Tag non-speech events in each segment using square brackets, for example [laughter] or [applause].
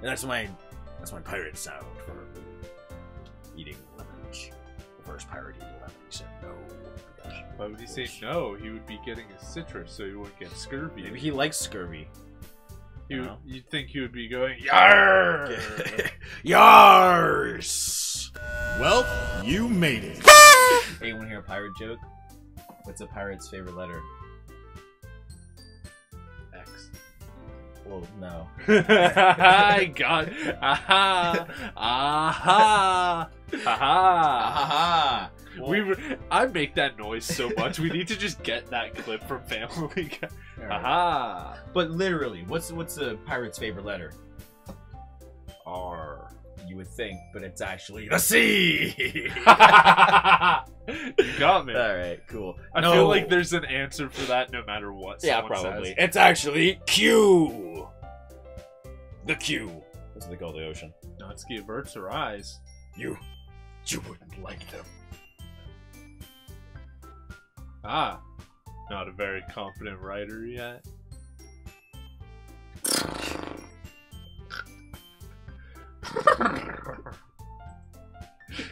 And that's my that's my pirate sound for eating lemons. The first pirate eating lemon. He said no. Why would he say no? He would be getting a citrus, so he wouldn't get scurvy. Maybe he likes scurvy. He would, you'd think he would be going yar. [laughs] Yars! Well, you made it. Hey, you want to hear a pirate joke? What's a pirate's favorite letter? Well, no. [laughs] [laughs] I got aha aha aha. Aha! We were, I make that noise so much. We need to just get that clip from Family Guy. Aha. But literally, what's what's a pirate's favorite letter? R. Would think, but it's actually the sea. you [laughs] got me. All right, cool. I No. feel like there's an answer for that no matter what. Yeah, probably. says. It's actually Q. The Q. That's what they call the ocean. Natsuki averts her eyes. You, you wouldn't like them. Ah, not a very confident writer yet.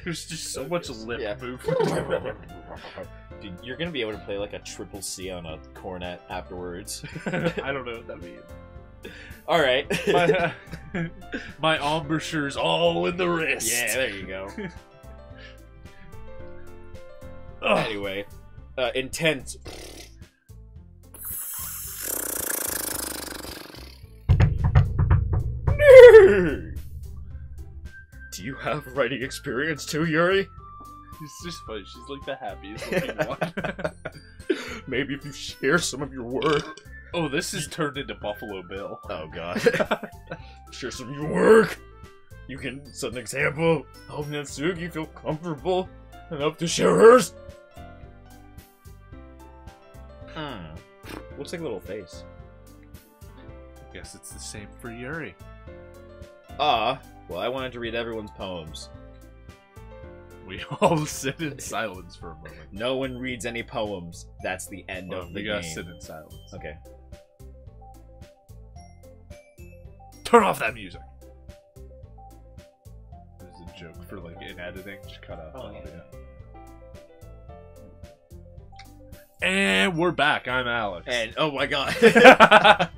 There's just so much lip Yeah. movement. [laughs] Dude, you're gonna be able to play like a triple C on a cornet afterwards. [laughs] I don't know what that means. [laughs] All right. My, my embouchure's all in the wrist. yeah, there you go. Anyway, uh, intent. Do you have writing experience too, Yuri? It's just funny. She's like the happiest looking [laughs] one. [laughs] Maybe if you share some of your work. oh, this is turned into Buffalo Bill. Oh god. [laughs] share some of your work. You can set an example. Help Natsuki you feel comfortable enough to share hers. Hmm. Looks like a little face. I guess it's the same for Yuri. Ah, well, I wanted to read everyone's poems. We [laughs] all sit in silence for a moment. No one reads any poems. That's the end Well, of the we gotta game. sit in silence. Okay. Turn off that music. There's a joke for like in editing. Just cut out. Oh, yeah. And we're back. I'm Alex. And oh my god. [laughs] [laughs]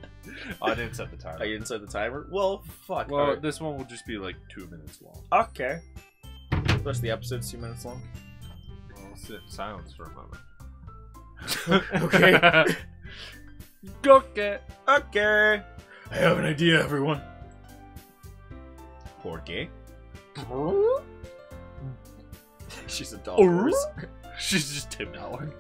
Oh, I didn't set the timer. Oh, I didn't set the timer? Well, fuck. well, alright. this one will just be like two minutes long. okay. The rest of the episode's two minutes long. I'll sit in silence for a moment. [laughs] Okay. [laughs] okay. Okay. I have an idea, everyone. Porque? [laughs] She's a dog. Oh, She's just Tim Allen.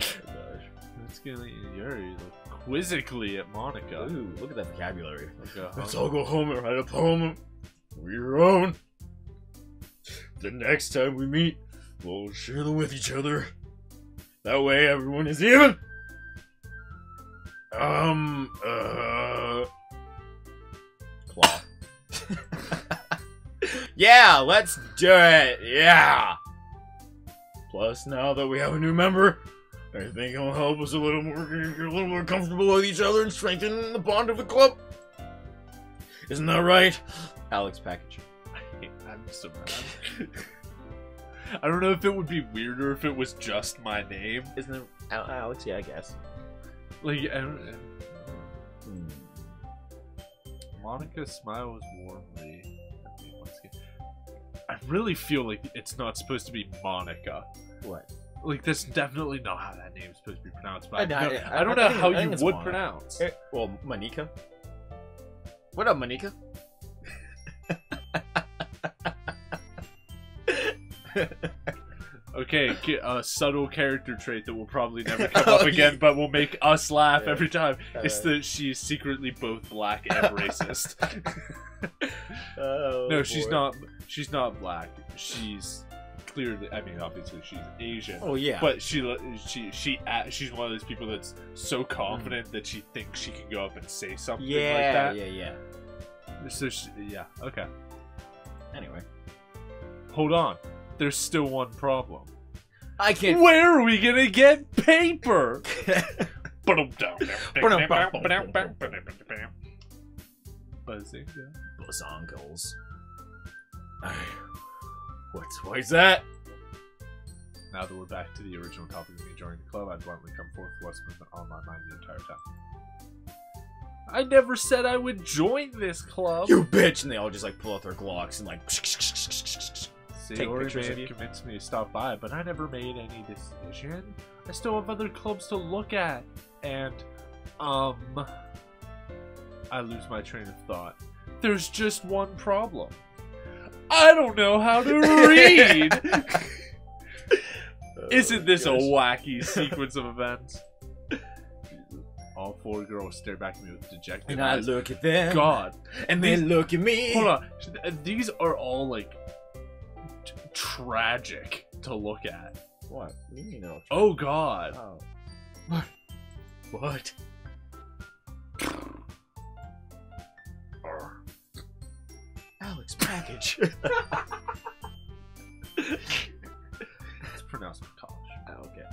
Let's get Yuri look quizzically at Monika. Ooh, look at that vocabulary. Like Let's all go home and write a poem of your own. The next time we meet, we'll share them with each other. That way, everyone is even. Um, uh. Claw. [laughs] yeah, let's do it. Yeah. Plus, now that we have a new member, I think it'll help us a little more get a little more comfortable with each other and strengthen the bond of the club. Isn't that right? Alex Package. [laughs] I'm so mad. [laughs] I don't know if it would be weirder if it was just my name. Isn't it Al- Alex? Yeah, I guess. Like, I don't, Hmm. Monika smiles warmly. at me once again. I really feel like it's not supposed to be Monika. What? Like, that's definitely not how that name's supposed to be pronounced. But I I, know- know- I- I don't I know think- how you would Monika. pronounce. Eh, well, Monika. What up, Monika? [laughs] Okay, a subtle character trait that will probably never [laughs] come up again, but will make us laugh Yeah. every time. It's Uh, that she's secretly both black and [laughs] racist. Oh, no, she's not. She's not black. She's clearly. I mean, obviously, she's Asian. Oh yeah. But she she she she's one of those people that's so confident that she thinks she can go up and say something Mm. yeah, like that. yeah, yeah. Yeah. So she, yeah, okay. Anyway, Hold on. There's still one problem. I can't. Where are we gonna get paper? [laughs] Bazinga. Bazonkles. What's why is that? Now that we're back to the original topic of me joining the club, I'd bluntly come forth with what's been on my mind the entire time. I never said I would join this club. You bitch! And they all just like pull out their Glocks and like. [laughs] take Sayori pictures may of you. have convinced me to stop by, but I never made any decision. I still have other clubs to look at, and um, I lose my train of thought. There's just one problem. I don't know how to read. [laughs] Isn't this a wacky sequence of events? [laughs] All four girls stare back at me with dejected And I look at them. God, And they look at me. hold on. Uh, these are all like t- tragic to look at. What? What do you mean? Oh God. Oh. What? What? Package. It's pronounced Kosh. oh, okay.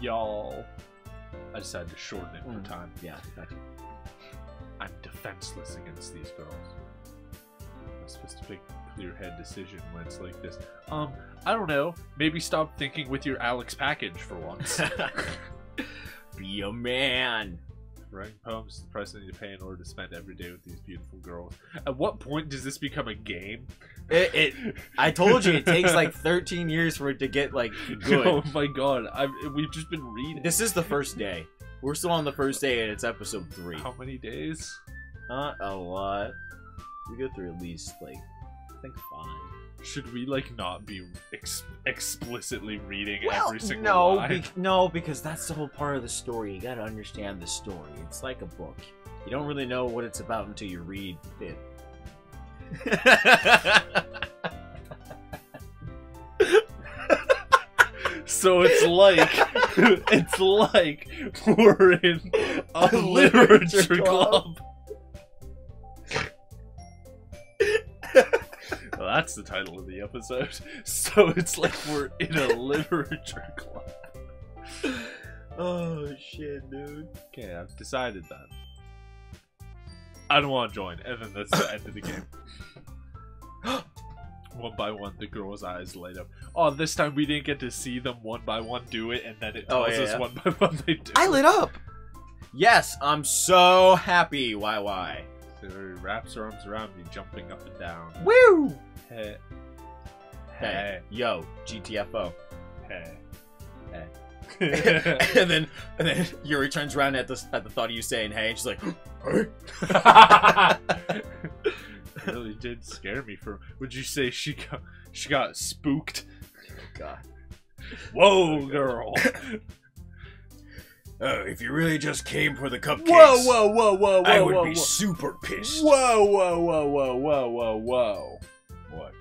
Y'all. I decided to shorten it for Mm. time. Yeah, gotcha. I'm defenseless against these girls. I'm supposed to make a clear head decision when it's like this. Um, I don't know. Maybe stop thinking with your Alex package for once. [laughs] Be a man. Writing poems the price I need to pay in order to spend every day with these beautiful girls. At what point does this become a game? It, it. I told you it takes like [laughs] 13 years for it to get like good. Oh my god, I've, we've just been reading. This is the first day. We're still on the first day, and it's episode three. How many days? Not a lot. We go through at least like, I think five. Should we like not be ex- explicitly reading Well, every single no, line? be- [laughs] no, because that's the whole part of the story. You gotta understand the story. It's like a book. You don't really know what it's about until you read it. [laughs] So it's like [laughs] it's like we're in a A literature literature club. club. Well, that's the title of the episode. [laughs] So it's like we're in a [laughs] literature club. oh shit, dude. Okay, I've decided that. I don't want to join, and then that's the end of the game. [gasps] One by one, the girls' eyes light up. Oh, this time we didn't get to see them one by one do it, and then it Oh, tells yeah, us yeah. one by one they do. I lit up. Yes, I'm so happy. Why? Why? So he wraps her arms around me, jumping up and down. Woo! Hey, Hey, hey, yo, GTFO. hey, Hey. hey. [laughs] and then, and then [laughs] Yuri turns around at the at the thought of you saying "Hey," and she's like, "Hey." [laughs] really did scare me. For would you say she got she got spooked? Oh, God. Whoa, girl! Oh, if you really just came for the cupcakes, Whoa, whoa, whoa, whoa, whoa, I would whoa, be whoa. super pissed. Whoa, whoa, whoa, whoa, whoa, whoa, whoa. What?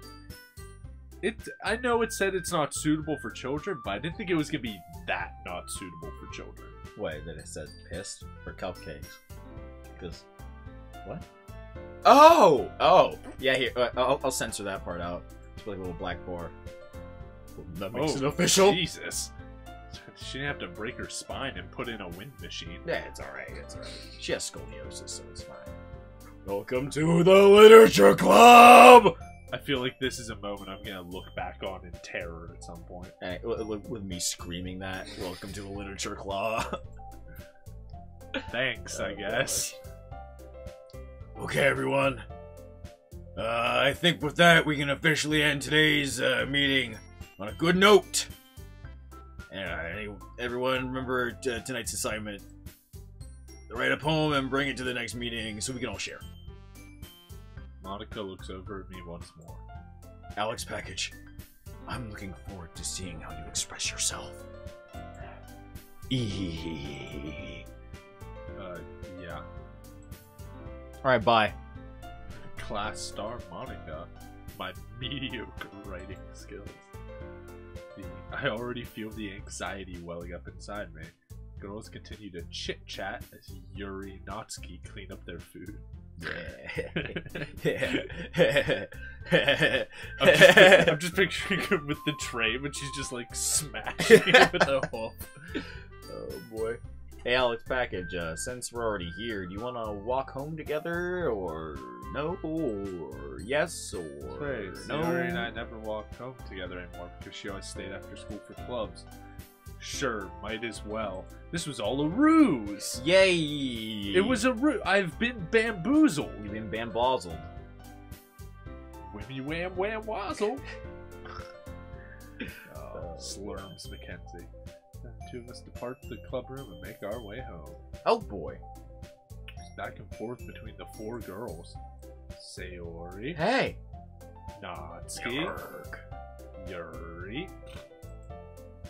It. I know it said it's not suitable for children, but I didn't think it was gonna be that not suitable for children. Wait, that it said pissed for cupcakes? Because what? Oh, oh, yeah. Here, uh, I'll, I'll censor that part out. It's like a little black bar. That makes it official. Oh, Jesus. [laughs] She didn't have to break her spine and put in a wind machine. Yeah, it's alright. It's alright. She has scoliosis, so it's fine. Welcome to the Literature Club! I feel like this is a moment I'm gonna look back on in terror at some point. Hey, with, with- with me screaming that, welcome to the Literature Club. [laughs] Thanks, I Oh, guess. Okay, everyone. Uh, I think with that, we can officially end today's uh, meeting on a good note. Everyone, remember tonight's assignment. Write a poem and bring it to the next meeting so we can all share. Monika looks over at me once more. Alex Package, I'm looking forward to seeing how you express yourself. Eee. Uh, yeah. Alright, bye. Class star Monika. My [laughs] mediocre writing skills. The, I already feel the anxiety welling up inside me. Girls continue to chit chat as Yuri Natsuki clean up their food. I'm just, [laughs] I'm just picturing her with the tray, but she's just like smashing it with a hook. [laughs] [laughs] oh boy. Hey, Alex Package, uh, since we're already here, do you want to walk home together, or no, or yes, or Wait, no? Sayori and I never walked home together anymore because she always stayed after school for clubs. Sure, might as well. This was all a ruse. Yay! It was a ruse. I've been bamboozled. You've been bamboozled. Wimmy wham wham wazzle. [laughs] oh, slurms Mackenzie. Two of us depart the club room and make our way home. Oh boy. It's Back and forth between the four girls. Sayori, Hey. Natsuki, Yarg. Yuri,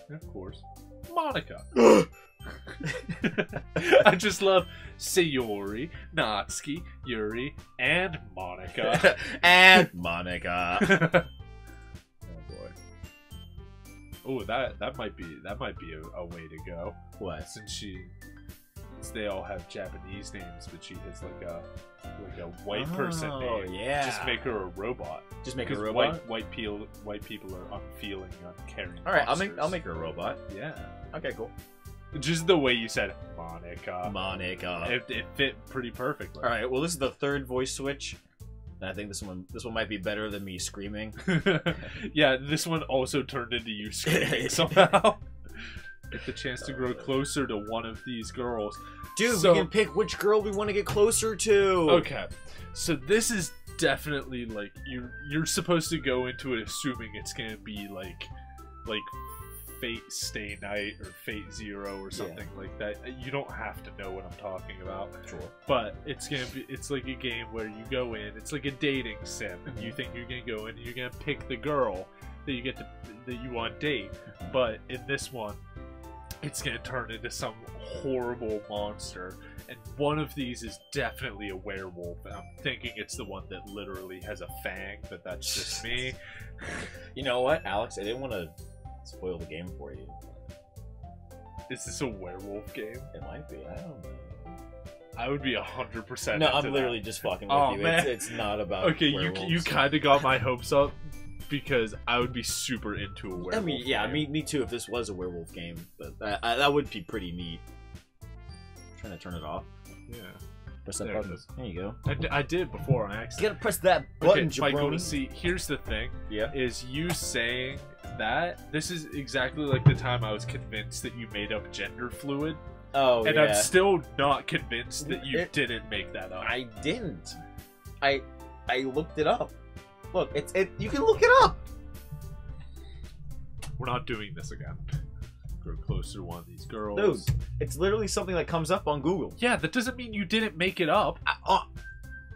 and of course, Monika. [gasps] [laughs] I just love Sayori, Natsuki, Yuri, and Monika. [laughs] and Monika. [laughs] oh. Oh, that that might be that might be a, a way to go. what? Since she, since they all have Japanese names, but she has like a like a white oh, person Oh, name. yeah. Just make her a robot. Just make her a robot. white white people white people are um, unfeeling, uncaring. Um, all right, I'll make. I'll make her a robot. Yeah. Okay, cool. Just the way you said Monika. Monika. It, it fit pretty perfectly. All right. Well, this is the third voice switch. And I think this one this one might be better than me screaming. [laughs] yeah, this one also turned into you screaming [laughs] somehow. Get the chance to grow closer to one of these girls. Dude, So- we can pick which girl we want to get closer to. Okay, so this is definitely like you. You're supposed to go into it assuming it's gonna be like, like Fate Stay Night or Fate Zero or something like that. You don't have to know what I'm talking about. Sure. but it's gonna be it's like a game where you go in it's like a dating sim and you think you're gonna go in and you're gonna pick the girl that you get to that you want to date mm-hmm. but in this one it's gonna turn into some horrible monster and one of these is definitely a werewolf and i'm thinking it's the one that literally has a fang but that's just me [laughs] You know what, Alex? I didn't want to spoil the game for you. is this a werewolf game It might be. I don't know. i would be 100% No, into I'm that. literally just fucking with Oh, you. It's, it's not about. Okay, you you kind of got my hopes up because I would be super into a werewolf. I mean, yeah, game. me, me too. If this was a werewolf game, but that, I, that would be pretty neat. I'm trying to turn it off. yeah, Press that There button. There you go. I, d- I did before on You gotta press that Okay, button, Michael. jabroni. See, here's the thing: Yeah. is you saying that this is exactly like the time I was convinced that you made up gender fluid, Oh and yeah. I'm still not convinced that you It- didn't make that up. I didn't. I I looked it up. Look, it's it. You can look it up. We're not doing this again. Grow closer to one of these girls. Dude, it's literally something that comes up on Google. Yeah, that doesn't mean you didn't make it up. I, uh,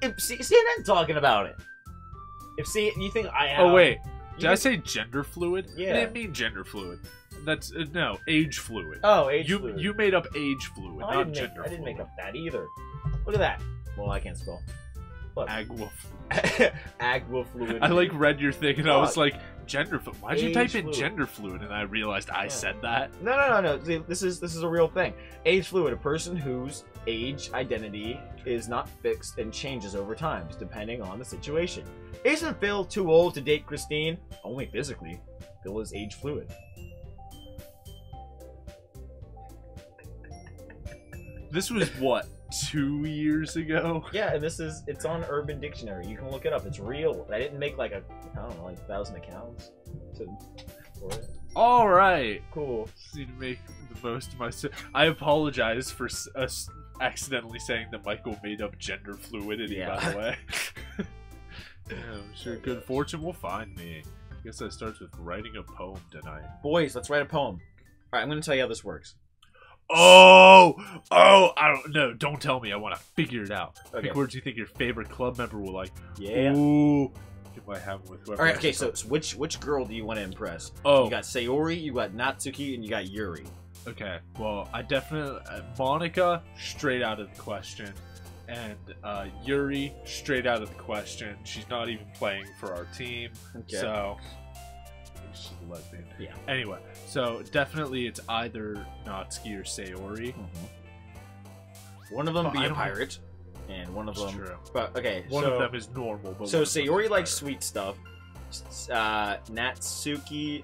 if C- CNN talking about it. If see, you think I have? oh wait, did I say gender fluid? I Yeah. didn't mean gender fluid. That's uh, no age fluid. Oh, age you fluid. you made up age fluid, No, I not didn't, gender make, I didn't fluid. make up that either. Look at that. Well, I can't spell. Look. Agua. Agua fluid. I like read your thing and I was like, gender fluid. Why'd you type in fluid. gender fluid? And I realized I Yeah. said that. No, no, no, no. This is this is a real thing. Age fluid, a person whose age identity is not fixed and changes over time, depending on the situation. Isn't Phil too old to date Christine? Only physically. Phil is age fluid. This was what two years ago. Yeah, and this is it's on Urban Dictionary. You can look it up. It's real. I didn't make like a I don't know like a thousand accounts to for it. All right. Cool. Just need to make the most of my. I apologize for us accidentally saying that Michael made up gender fluidity. Yeah. By the way. yeah, [laughs] [laughs] I'm sure good fortune will find me. I guess that starts with writing a poem tonight. Boys, let's write a poem. All right, I'm gonna tell you how this works. Oh, oh! I don't know. Don't tell me. I want to figure it out. Okay. Pick words you think your favorite club member will like. Yeah. Ooh. If I have with whoever. All right. Okay. So, so which which girl do you want to impress? oh, You got Sayori, you got Natsuki, and you got Yuri. okay. Well, I definitely uh, Monika straight out of the question, and uh, Yuri straight out of the question. She's not even playing for our team, Okay. so she's a lesbian. Yeah. Anyway, so definitely it's either Natsuki or Sayori. Mhm. One of them But be a pirate, and one of them. true. But okay. One so, of them is normal, but So one of them Sayori likes sweet stuff. Uh, Natsuki,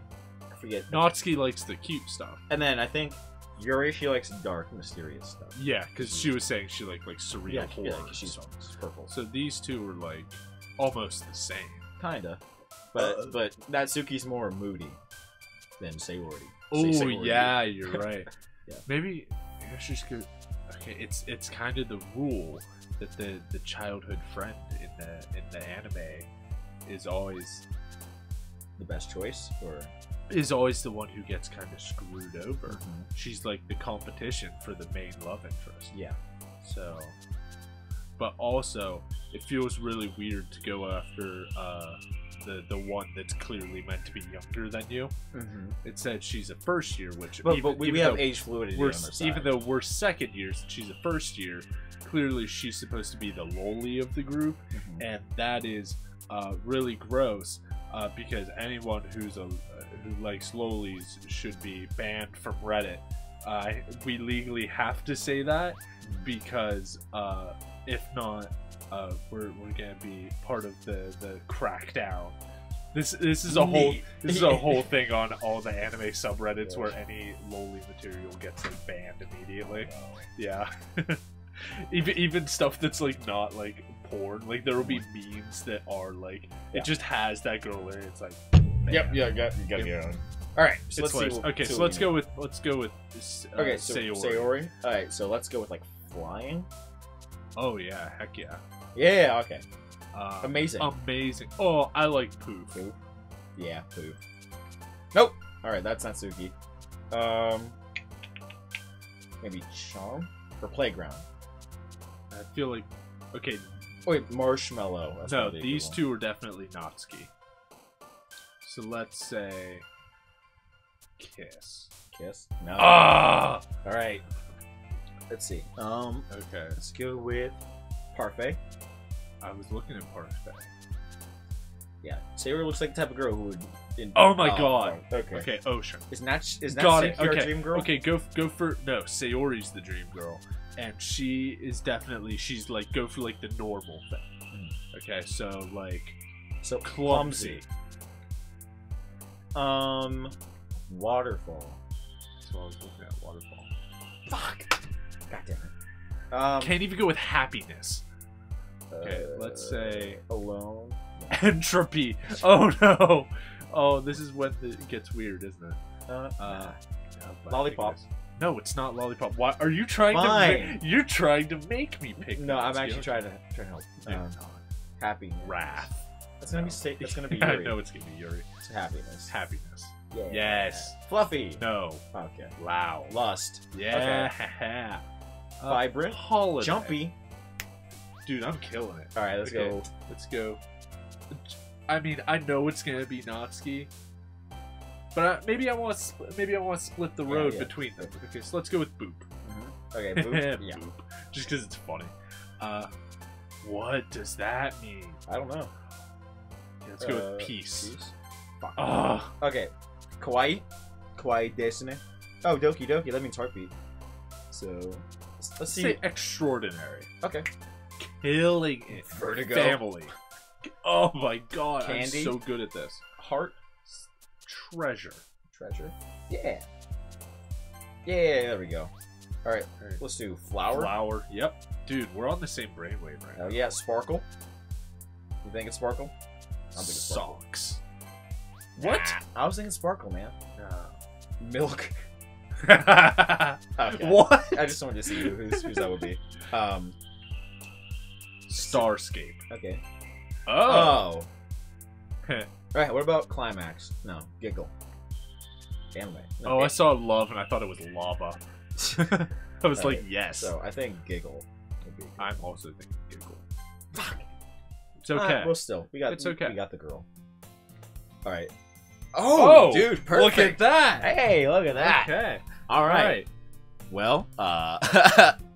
I forget. Natsuki likes the cute stuff. And then I think Yuri, she likes dark, mysterious stuff. Yeah, because she was saying she liked like surreal Yeah, horror. yeah, 'cause she's, songs. she's purple. So these two were like almost the same. Kinda. But Uh, but Natsuki's more moody than Sayori. Oh yeah, [laughs] you're right. Yeah. Maybe maybe I just go. Okay, it's it's kind of the rule that the the childhood friend in the in the anime is always The best choice? Or is always the one who gets kind of screwed over. She's like the competition for the main love interest. Yeah. So, but also it feels really weird to go after uh, the the one that's clearly meant to be younger than you. Mm-hmm. It said she's a first year, which But, even, but we, we have age fluidity we're on our side. even though we're second years she's a first year, clearly she's supposed to be the lowly of the group, Mhm. and that is uh, really gross uh, because anyone who's a who likes lowlies should be banned from Reddit. Uh, we legally have to say that because uh, if not, uh, we're, we're gonna be part of the the crackdown. This this is a whole this is a [laughs] whole thing on all the anime subreddits where any lowly material gets like banned immediately. Yeah. [laughs] even even stuff that's like not like porn. Like there will be memes that are like Yeah. it just has that girl in it. It's like Yep, yeah, got, you gotta get on. All right, so it's let's see. okay, so let's go with let's go with uh. Okay, so Sayori. Sayori. All right, so let's go with like flying. Oh yeah, heck yeah. Yeah, okay. Uh, Amazing. Amazing. Oh, I like poof. Poof. Yeah, poof. Nope. All right, that's Natsuki. Um, maybe charm or playground. I feel like okay. Wait, marshmallow. That's no, probably a good these two are definitely Natsuki. So let's say kiss. Kiss. No. Ah. All right. Let's see. Um, Okay. let's go with parfait. I was looking at Park Parfait. Yeah, Sayori looks like the type of girl who would. In- Oh my God. Okay. Okay, Ocean. Is Nat is Got Natsuki it. our Okay. dream girl? Okay, go go for no. Sayori's the dream girl, and she is definitely she's like go for like the normal thing. Hmm. Okay, so like So clumsy. Um, waterfall. So I was looking at waterfall. Fuck. God damn it. Um, Can't even go with happiness. Okay, uh, let's say- alone. [laughs] Entropy. Oh no. Oh, this is when it gets weird, isn't it? Uh, Uh, but Lollipop. think it is. No, it's not lollipop. Why are you trying to? Fine. Ma- you're trying to make me pick. no, I'm actually trying to trying to help. No, Um, happiness. Wrath. That's gonna be sa- That's gonna be [laughs] I know it's gonna be Yuri. It's happiness. Happiness. Yeah. Yes. Fluffy. No. Okay. Loud. Lust. Yeah. Uh, [laughs] Vibrant. Holiday. Jumpy. Dude, I'm killing it. All right, let's Okay. go. Let's go. I mean, I know it's gonna be Natsuki, but I, maybe I want to maybe I want to split the road yeah. between them. Okay, so let's go with Boop. Okay. [laughs] Boop. yeah. Boop. Just because it's funny. Uh, what does that mean? I don't know. Okay, let's go Uh, with Peace. Fuck. Ah, Okay. Kawaii. Kawaii Desune. Oh, Doki Doki. That means heartbeat. So let's, let's see. say extraordinary. Okay. Killing it. Vertigo. Family. Oh my god, Candy. I'm so good at this. Heart. Treasure. Treasure. Yeah. Yeah. There we go. All right. Alright. Let's do flower. Flower. Yep. Dude, we're on the same brainwave right now. Oh yeah. Sparkle. You think it's sparkle? I don't think it's sparkle. Socks. What? I was thinking sparkle, man. Milk. [laughs] what? I just wanted to see who, whose, whose that would be. Um. Starscape. Okay. Oh. Oh. [laughs] All right. What about climax? No. Giggle. Anime. No, oh, I saw love and I thought it was lava. [laughs] I was like, yes. So I think giggle. Would be I'm also thinking giggle. Fuck. It's okay. Alright, well, still, we got. It's okay. We got the girl. All right. Oh, dude, perfect. Look at that. Hey, look at that. Okay. All right. Alright. Well, uh, [laughs]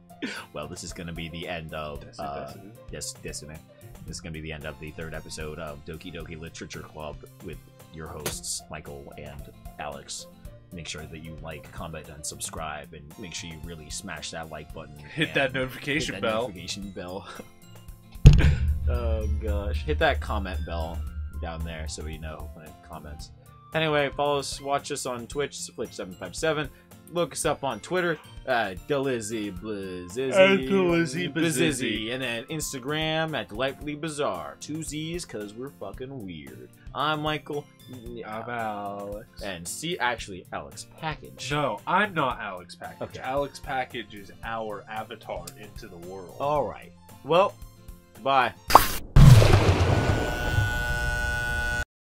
well, this is gonna be the end of Desu, uh, desu. yes. This is gonna be the end of the third episode of Doki Doki Literature Club with your hosts Michael and Alex. Make sure that you like, comment, and subscribe, and make sure you really smash that like button. [laughs] Hit that notification hit that bell. Notification bell. [laughs] oh gosh, hit that comment bell down there so we know when it comments. Anyway, follow us, watch us on Twitch, flich757. Look us up on Twitter, uh, Delizzy. At Delizzy Bizizzy. And then Instagram at Delightfully Bizzare. Two Z's, because we're fucking weird. I'm Michael. I'm Alex. And see, actually, Alex Package. No, I'm not Alex Package. Okay. Alex Package is our avatar into the world. All right. Well, bye.